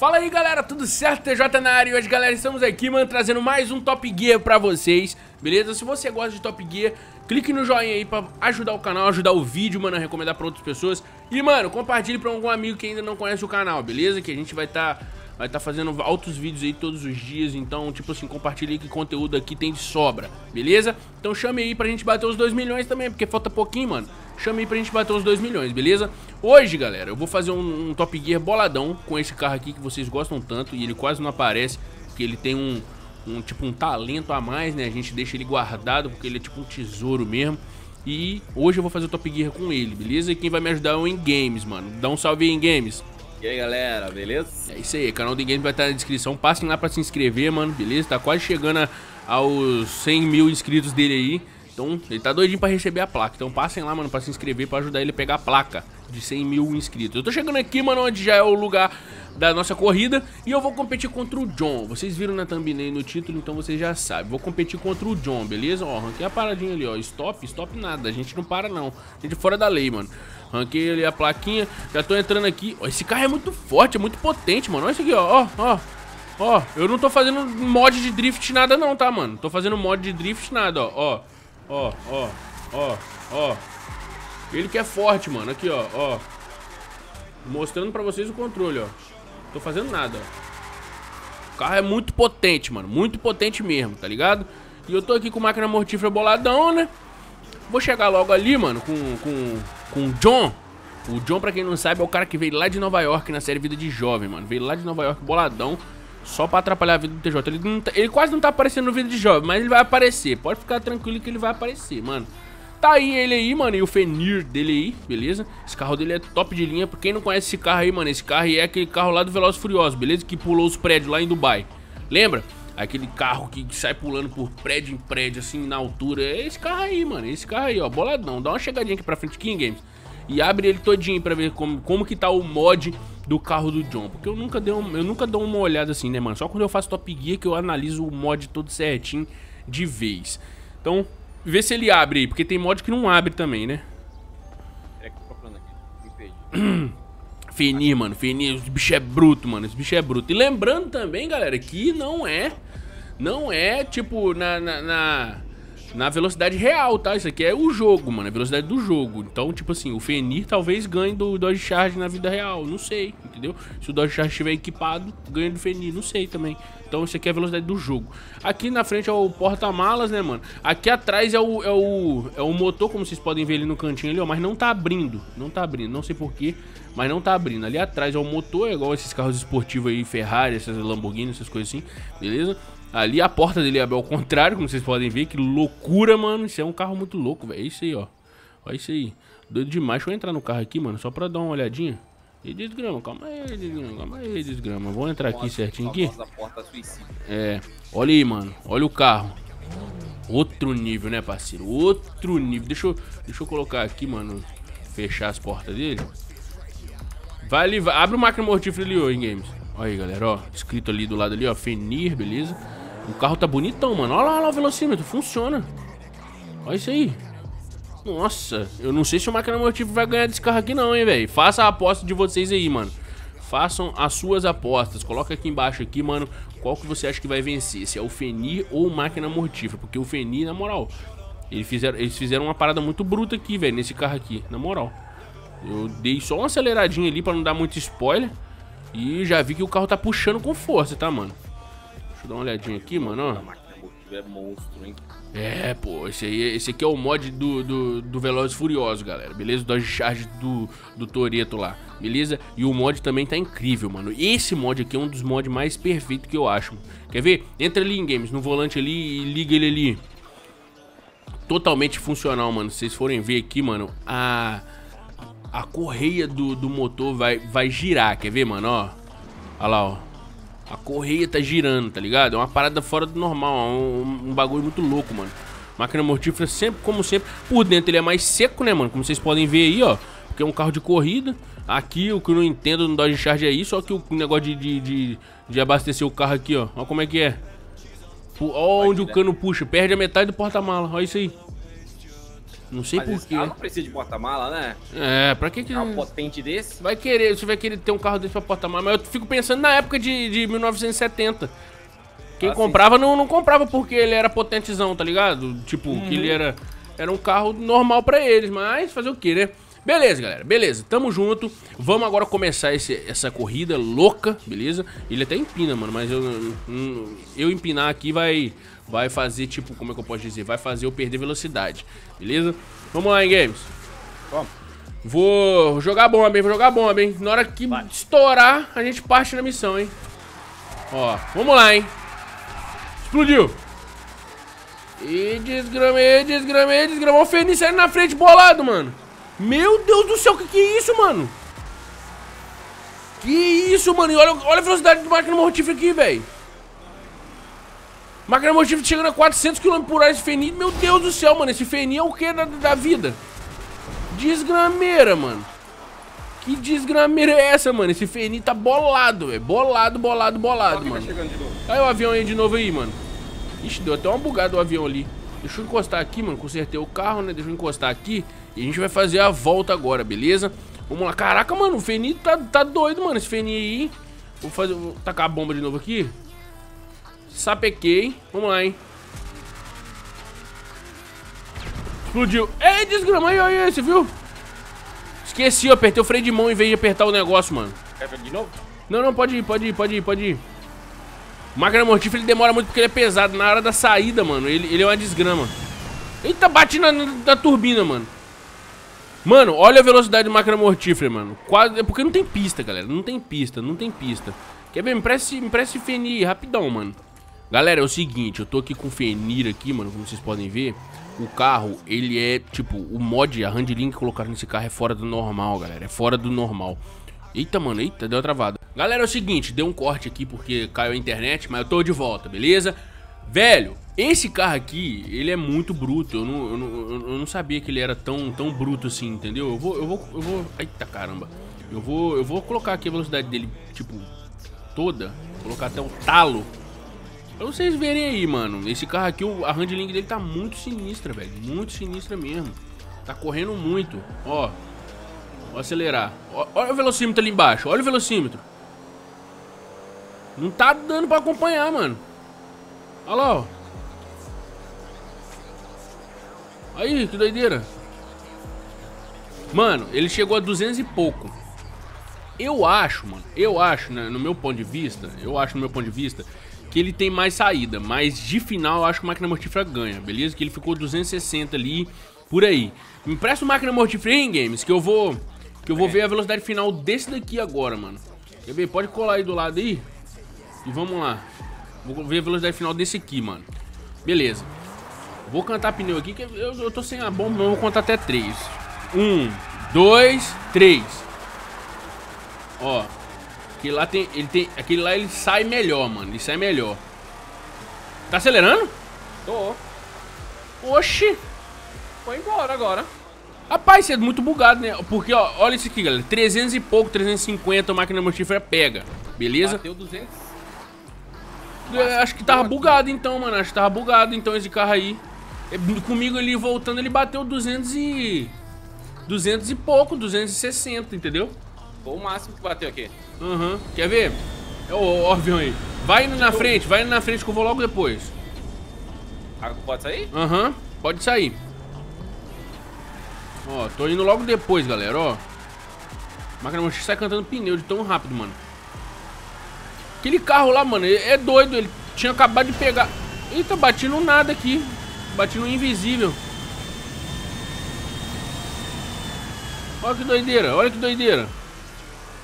Fala aí galera, tudo certo? TJ na área e hoje galera estamos aqui, mano, trazendo mais um Top Gear pra vocês, beleza? Se você gosta de Top Gear, clique no joinha aí pra ajudar o canal, ajudar o vídeo, mano, a recomendar pra outras pessoas E mano, compartilhe pra algum amigo que ainda não conhece o canal, beleza? Que a gente vai estar... Tá vai estar tá fazendo altos vídeos aí todos os dias, então, tipo assim, compartilhe que conteúdo aqui tem de sobra, beleza? Então chame aí pra gente bater os 2 milhões também, porque falta pouquinho, mano. Chame aí pra gente bater os 2 milhões, beleza? Hoje, galera, eu vou fazer um, um Top Gear boladão com esse carro aqui que vocês gostam tanto e ele quase não aparece, porque ele tem um, um tipo um talento a mais, né? A gente deixa ele guardado porque ele é tipo um tesouro mesmo. E hoje eu vou fazer o Top Gear com ele, beleza? E quem vai me ajudar é o Em Games, mano. Dá um salve aí, Em Games. E aí galera, beleza? É isso aí, canal do Game vai estar na descrição. Passem lá pra se inscrever, mano, beleza? Tá quase chegando aos 100 mil inscritos dele aí. Então, ele tá doidinho pra receber a placa. Então passem lá, mano, pra se inscrever, pra ajudar ele a pegar a placa de 100 mil inscritos. Eu tô chegando aqui, mano, onde já é o lugar da nossa corrida. E eu vou competir contra o John. Vocês viram na thumbnail no título, então vocês já sabem. Vou competir contra o John, beleza? Ó, arranquei a paradinha ali, ó. Stop, stop nada. A gente não para, não. A gente é fora da lei, mano. Ranquei ali a plaquinha. Já tô entrando aqui. Ó, esse carro é muito forte, é muito potente, mano. Olha isso aqui, ó. Ó, ó. Ó, eu não tô fazendo mod de drift nada não, tá, mano? Tô fazendo mod de drift nada, ó. Ó, ó, ó, ó, ó. Ele que é forte, mano. Aqui, ó, ó. Mostrando pra vocês o controle, ó. Tô fazendo nada, ó. O carro é muito potente, mano. Muito potente mesmo, tá ligado? E eu tô aqui com máquina mortífera boladão, né? Vou chegar logo ali, mano, com, com, com o John. O John, pra quem não sabe, é o cara que veio lá de Nova York na série Vida de Jovem, mano. Veio lá de Nova York boladão, só pra atrapalhar a vida do TJ. Ele, tá, ele quase não tá aparecendo no Vida de Jovem, mas ele vai aparecer. Pode ficar tranquilo que ele vai aparecer, mano. Tá aí ele aí, mano, e o Fenir dele aí, beleza? Esse carro dele é top de linha. Pra quem não conhece esse carro aí, mano, esse carro aí é aquele carro lá do Velozes Furiosos, beleza? Que pulou os prédios lá em Dubai. Lembra? Aquele carro que sai pulando por prédio em prédio, assim, na altura. É esse carro aí, mano. Esse carro aí, ó. Boladão. Dá uma chegadinha aqui pra frente, King Games. E abre ele todinho pra ver como, como que tá o mod do carro do John. Porque eu nunca, dei um, eu nunca dou uma olhada assim, né, mano? Só quando eu faço Top Gear que eu analiso o mod todo certinho de vez. Então, vê se ele abre aí. Porque tem mod que não abre também, né? É que eu tô falando aqui. Me Fenir, mano. Fenir, esse bicho é bruto, mano. Esse bicho é bruto. E lembrando também, galera, que não é não é, tipo, na, na, na, na, velocidade real, tá? Isso aqui é o jogo, mano, a velocidade do jogo. Então, tipo assim, o Fenir talvez ganhe do Dodge Charge na vida real, não sei, entendeu? Se o Dodge Charge estiver equipado, ganha do Fenir, não sei também. Então, isso aqui é a velocidade do jogo. Aqui na frente é o porta-malas, né, mano? Aqui atrás é o, é, o, é o motor, como vocês podem ver ali no cantinho ali, ó, mas não tá abrindo. Não tá abrindo, não sei porquê, mas não tá abrindo. Ali atrás é o motor, é igual esses carros esportivos aí, Ferrari, essas Lamborghini, essas coisas assim, beleza? Ali a porta dele abre ao contrário, como vocês podem ver. Que loucura, mano. Isso é um carro muito louco, velho. É isso aí, ó. Olha isso aí. Doido demais. Deixa eu entrar no carro aqui, mano. Só pra dar uma olhadinha. E desgrama, calma aí, desgrama, calma aí, desgrama. Vou entrar aqui certinho aqui. É, olha aí, mano. Olha o carro. Outro nível, né, parceiro? Outro nível. Deixa eu, deixa eu colocar aqui, mano. Fechar as portas dele. Vai ali, vai. abre o máquina mortífero ali, ô, em games. Olha aí, galera, ó. Escrito ali do lado ali, ó. Fenir, beleza? O carro tá bonitão, mano. Olha lá, olha lá o velocímetro. Funciona. Olha isso aí. Nossa, eu não sei se o máquina motivo vai ganhar desse carro aqui não, hein, velho. Faça a aposta de vocês aí, mano. Façam as suas apostas. Coloca aqui embaixo aqui, mano, qual que você acha que vai vencer. Se é o Fenir ou o máquina mortífera. Porque o Fenir, na moral, eles fizeram, eles fizeram uma parada muito bruta aqui, velho, nesse carro aqui. Na moral. Eu dei só uma aceleradinha ali pra não dar muito spoiler. E já vi que o carro tá puxando com força, tá, mano? Dar uma olhadinha aqui, mano, ó. É pô, esse, aí, esse aqui é o mod do, do, do Velozes Furiosos, galera, beleza? Dodge Charge do, do Toreto lá, beleza? E o mod também tá incrível, mano. Esse mod aqui é um dos mods mais perfeitos que eu acho. Quer ver? Entra ali em games, no volante ali e liga ele ali. Totalmente funcional, mano. Se vocês forem ver aqui, mano, a a correia do, do motor vai, vai girar, quer ver, mano, ó? Olha lá, ó. A correia tá girando, tá ligado? É uma parada fora do normal, é um, um bagulho muito louco, mano. Máquina mortífera sempre, como sempre, por dentro ele é mais seco, né, mano? Como vocês podem ver aí, ó. Porque é um carro de corrida. Aqui, o que eu não entendo no Dodge Charge é isso, só que o negócio de, de, de, de abastecer o carro aqui, ó. Olha como é que é. Olha onde o cano puxa, perde a metade do porta-mala, olha isso aí. Não sei porquê. carro não precisa de porta-mala, né? É, pra que que... Carro potente desse. Vai querer, você vai querer ter um carro desse pra porta-malas, mas eu fico pensando na época de, de 1970. Quem Ah, comprava não, não comprava porque ele era potentezão, tá ligado? Tipo, que ele era, era um carro normal pra eles, mas fazer o que, né? Beleza, galera, beleza, tamo junto. Vamos agora começar esse- essa corrida louca, beleza? Ele até empina, mano, mas eu, eu empinar aqui vai, vai fazer, tipo, como é que eu posso dizer? Vai fazer eu perder velocidade, beleza? Vamos lá, hein, Games? Vamos. Vou jogar bomba, hein? Vou jogar bomba, hein? Na hora que Vai. estourar, a gente parte na missão, hein? Ó, vamos lá, hein? Explodiu. E desgramei, desgramei, desgramou o Fênix saindo na frente bolado, mano. Meu Deus do céu, que que é isso, mano? Que isso, mano? E olha, olha a velocidade do máquina mortífera aqui, velho. Máquina mortífera chegando a 400 km por hora esse Feni. Meu Deus do céu, mano. Esse Feni é o que da, da vida? Desgrameira, mano. Que desgrameira é essa, mano? Esse Feni tá bolado, velho. Bolado, bolado, bolado, tá mano. novo. Aí o avião aí de novo aí, mano. Ixi, deu até uma bugada o avião ali. Deixa eu encostar aqui, mano. Consertei o carro, né? Deixa eu encostar aqui. E a gente vai fazer a volta agora, beleza? Vamos lá. Caraca, mano. O Feni tá, tá doido, mano. Esse Feni aí. Vou fazer. Vou tacar a bomba de novo aqui. Sapequei. Vamos lá, hein? Explodiu. Ei, desgrama aí, aí, você viu? Esqueci, eu apertei o freio de mão em vez de apertar o negócio, mano. Quer de novo? Não, não, pode ir, pode ir, pode ir, pode ir. O máquina mortífera ele demora muito porque ele é pesado. Na hora da saída, mano, ele, ele é uma desgrama. Eita, bate na, na, na turbina, mano. Mano, olha a velocidade do máquina mortífera, mano. Quase. É porque não tem pista, galera. Não tem pista, não tem pista. Quer ver? Me preste, me preste Fenir rapidão, mano. Galera, é o seguinte, eu tô aqui com o Fenir aqui, mano, como vocês podem ver. O carro, ele é, tipo, o mod, a handling que colocaram nesse carro é fora do normal, galera. É fora do normal. Eita, mano, eita, deu uma travada. Galera, é o seguinte, deu um corte aqui porque caiu a internet, mas eu tô de volta, beleza? Velho, esse carro aqui, ele é muito bruto. Eu não, eu não, eu não sabia que ele era tão, tão bruto assim, entendeu? Eu vou, eu vou, eu vou... Eita, caramba. Eu vou, eu vou colocar aqui a velocidade dele, tipo, toda. Colocar até o talo. Pra vocês verem aí, mano. Esse carro aqui, a handling dele tá muito sinistra, velho. Muito sinistra mesmo. Tá correndo muito. Ó. Vou acelerar. Ó- Olha o velocímetro ali embaixo. Olha o velocímetro. Não tá dando pra acompanhar, mano. Olha lá, ó. Aí, que doideira. Mano, ele chegou a 200 e pouco. Eu acho, mano, eu acho, né, no meu ponto de vista, eu acho no meu ponto de vista, que ele tem mais saída, mas de final eu acho que a máquina mortífera ganha, beleza? Que ele ficou 260 ali, por aí. Me empresta o máquina mortífera aí, games, que eu vou, que eu vou ver a velocidade final desse daqui agora, mano. Quer ver? Pode colar aí do lado aí. E vamos lá. Vou ver a velocidade final desse aqui, mano. Beleza. Vou cantar pneu aqui, que eu, eu tô sem a bomba, mas eu vou contar até três. Um, dois, três. Ó, aquele lá tem, ele tem, aquele lá ele sai melhor, mano, ele sai melhor. Tá acelerando? Tô. Oxi. Foi embora agora. Rapaz, isso é muito bugado, né? Porque, ó, olha isso aqui, galera. 300 e pouco, 350 a máquina mortífera pega. Beleza? Bateu 200. É, acho que tava bugado então, mano. Acho que tava bugado então esse carro aí. É, Comigo ali voltando, ele bateu 200 e... 200 e pouco, 260, entendeu? Foi o máximo que bateu aqui. Aham. Quer ver? Ó, o avião aí. Vai indo na frente, vai indo na frente que eu vou logo depois. Ah, Pode sair? Aham, pode sair. Ó, tô indo logo depois, galera, ó. Máquina Mochi sai cantando pneu de tão rápido, mano. Aquele carro lá, mano, é é doido. Ele tinha acabado de pegar. Eita, bati no nada aqui. Bati no invisível. Olha que doideira, olha que doideira.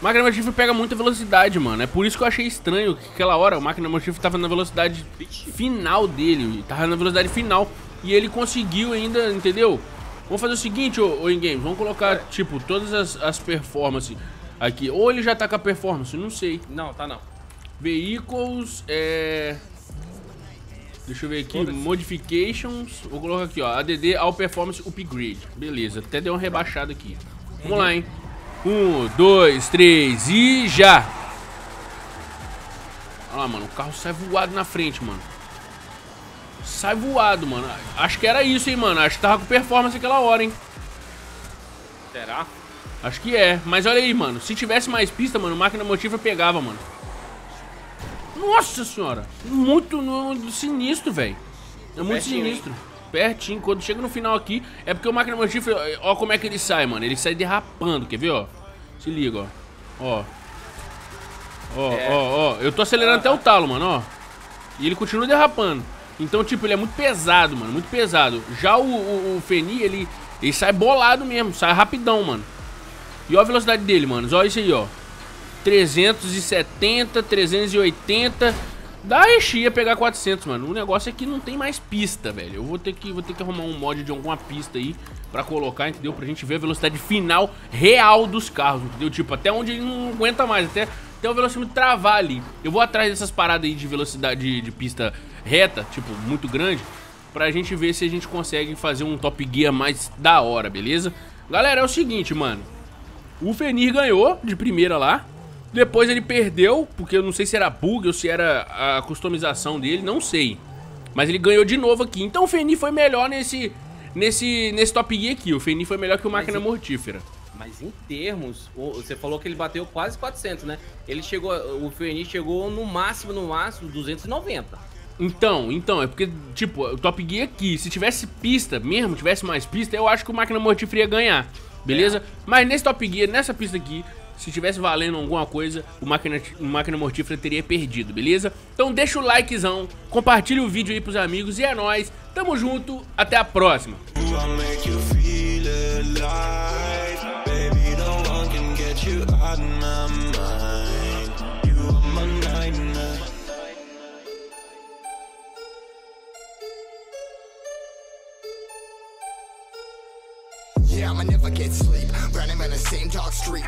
Máquina Motif pega muita velocidade, mano. É por isso que eu achei estranho que aquela hora o Máquina Motif tava na velocidade final dele. Tava na velocidade final. E ele conseguiu ainda, entendeu? Vamos fazer o seguinte, ô, ô in-game. Vamos colocar, tipo, todas as, as performances aqui. Ou ele já tá com a performance, não sei. Não, tá não. Vehicles, é... Deixa eu ver aqui, modifications, vou colocar aqui, ó, ADD All Performance Upgrade, beleza, até deu uma rebaixada aqui. Vamos lá, hein. Um, dois, três e já! Olha lá, mano, o carro sai voado na frente, mano. sai voado, mano. Acho que era isso, hein, mano. Acho que tava com performance aquela hora, hein. Será? Acho que é. Mas olha aí, mano. Se tivesse mais pista, mano, máquina motiva pegava, mano. Nossa senhora. Muito no, sinistro, velho. É muito Pertinho, sinistro. Pertinho. Quando chega no final aqui, é porque o máquina motiva, ó como é que ele sai, mano. Ele sai derrapando, quer ver, ó? Se liga, ó. Ó. Ó, É. ó, ó. Eu tô acelerando até o talo, mano, ó. E ele continua derrapando. Então, tipo, ele é muito pesado, mano. Muito pesado. Já o, o, o Feni, ele, ele sai bolado mesmo. Sai rapidão, mano. E olha a velocidade dele, mano. Olha isso aí, ó. 370, 380. Dá enchia pegar 400, mano. O negócio é que não tem mais pista, velho. Eu vou ter que, vou ter que arrumar um mod de alguma pista aí pra colocar, entendeu? Pra gente ver a velocidade final real dos carros, entendeu? Tipo, até onde ele não aguenta mais. Até, até o velocímetro travar ali. Eu vou atrás dessas paradas aí de velocidade de, de pista reta, tipo, muito grande. Pra gente ver se a gente consegue fazer um Top Gear mais da hora, beleza? Galera, é o seguinte, mano. O Fenir ganhou de primeira lá. Depois ele perdeu, porque eu não sei se era bug ou se era a customização dele, não sei. Mas ele ganhou de novo aqui. Então o Fenir foi melhor nesse nesse nesse Top Gear aqui. O Fenir foi melhor que o Máquina em- Mortífera. Mas em termos, você falou que ele bateu quase 400, né? Ele chegou, o Feni chegou no máximo, no máximo, 290. Então, então, é porque, tipo, o Top Gear aqui, se tivesse pista mesmo, tivesse mais pista, eu acho que o Máquina Mortífera ia ganhar, beleza? Mas nesse Top Gear, nessa pista aqui, se tivesse valendo alguma coisa, o Máquina, o Máquina Mortífera teria perdido, beleza? Então deixa o likezão, compartilha o vídeo aí pros amigos e é nóis, tamo junto, até a próxima. I'ma never get sleep. Running around the same dark street.